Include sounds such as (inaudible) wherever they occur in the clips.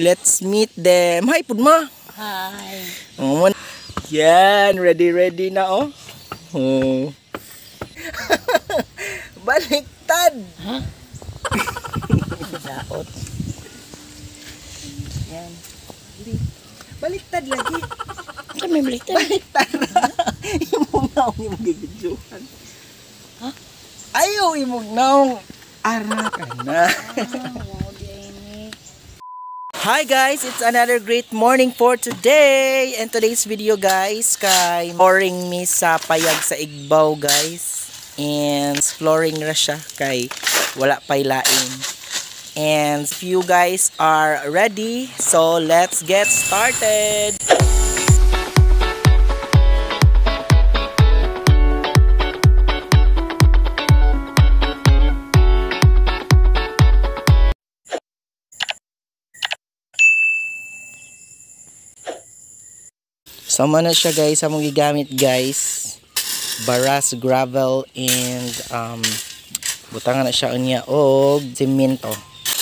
Let's meet them. Hi, Pudma. Hi. Oh, man. Yan, ready, ready na, oh. Oh. (laughs) Baliktad. Ha? Daot. Yan. Baliktad lagi. May baliktad. Baliktad. (laughs) imong naong imong gibidyohan. Ha? Ayaw imong naong. Ara ka na. Hi guys, it's another great morning for today. And today's video guys, kay exploring mi sa payag sa Igbaw guys. And exploring na siya kay wala pay lain. And if you guys are ready, so let's get started. Sama na siya guys, among gigamit guys. Baras, gravel, and um, butangan na siya unya og semento.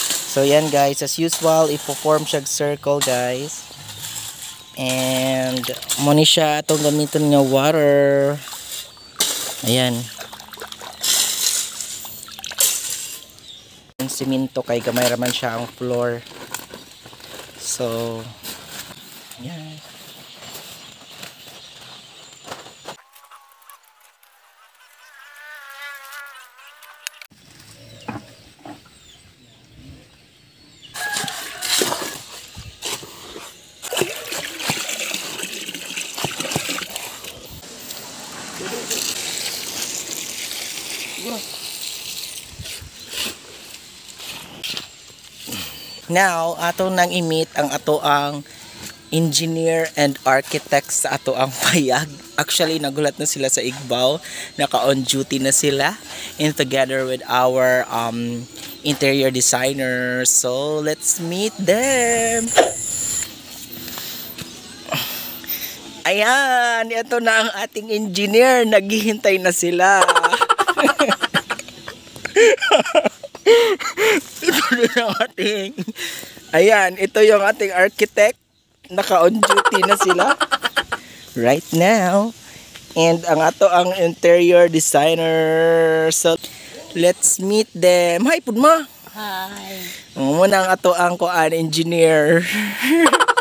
So yan guys, as usual, ipo-form siya circle guys. And mo ni siya atong gamiton nga water. Ayan. Yung semento kay gamay raman siya ang floor. So, Now, ato nang imit ang ato ang engineer and architect sa ato ang (laughs) payag. Actually, nagulat na sila sa Igbaw. Naka-on duty na sila. And together with our um, interior designer. So, let's meet them! Ayan, ito na ang ating engineer. Naghihintay na sila. ito na ang ating... Ayan, ito yung ating architect. Naka-on duty na sila. Right now. And ang ato ang interior designer. So, let's meet them. Hi, Pudma. Hi. Oh, muna ang ato ang kuan engineer.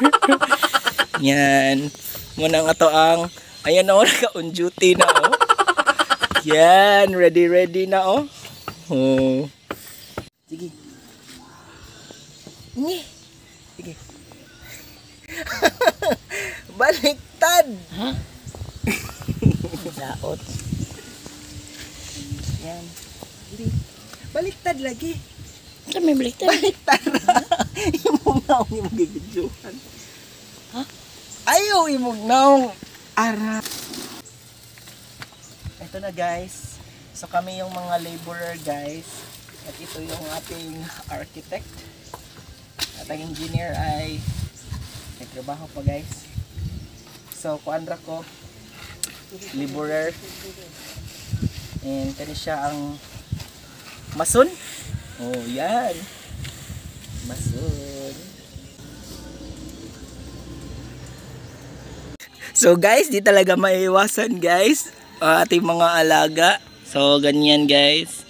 (laughs) Yan. Muna ang ato ang ayan na oh, (laughs) naka-on duty na oh. Yan, ready ready na oh. Oh. Sige. Ni. (laughs) (laughs) Sige. Baliktad. Ha? Daot. Yan. Baliktad lagi. May baliktad. Baliktad. imong naong imong gibidyohan. Ayaw imong naong ara. Ito na guys. So kami yung mga laborer guys. At ito yung ating architect. At ang engineer ay nagtrabaho pa guys. So kuandra ko laborer. And kani siya ang mason. Oh, yan. Mason. So guys, di talaga maiiwasan guys ang ating mga alaga. So ganyan guys.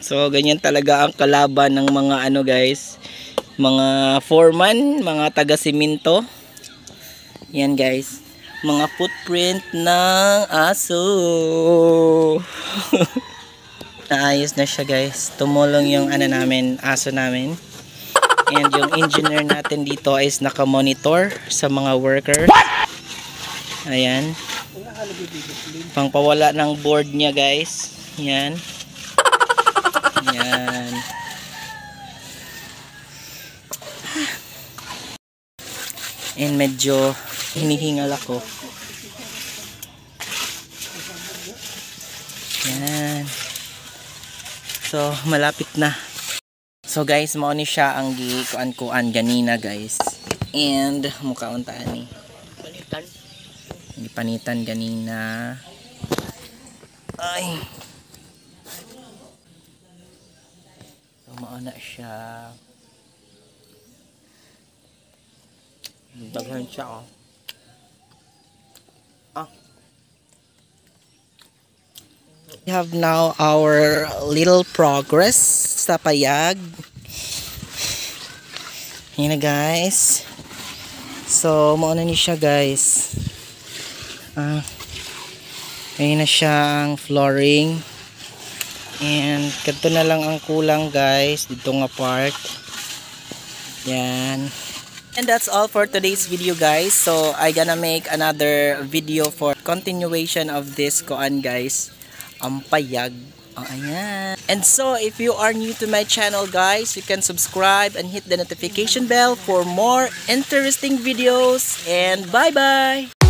So ganyan talaga ang kalaban ng mga ano guys, mga foreman, mga taga siminto. Yan guys, mga footprint ng aso. (laughs) Naayos na siya guys. Tumulong yung ano namin, aso namin. And yung engineer natin dito is naka-monitor sa mga workers. Ayan. Pangpawala ng board niya guys. Yan. Yan. And medyo hinihingal ako. Yan. So, malapit na. So guys, mao ni siya ang gikuan-kuan ganina guys. And mukhaon ta ni. Baliktad. Gipanitan ganina. Ay. So mao na siya. Daghan siya oh. Ah. We have now our little progress sa payag. Yan na guys. So, mauna ni siya guys. Ah. Ayun na siya ang flooring. And kadto na lang ang kulang guys dito nga part. Yan. And that's all for today's video guys. So I gonna make another video for continuation of this koan guys. Ang payag. Oh, ayan. And so if you are new to my channel guys, you can subscribe and hit the notification bell for more interesting videos. And bye bye!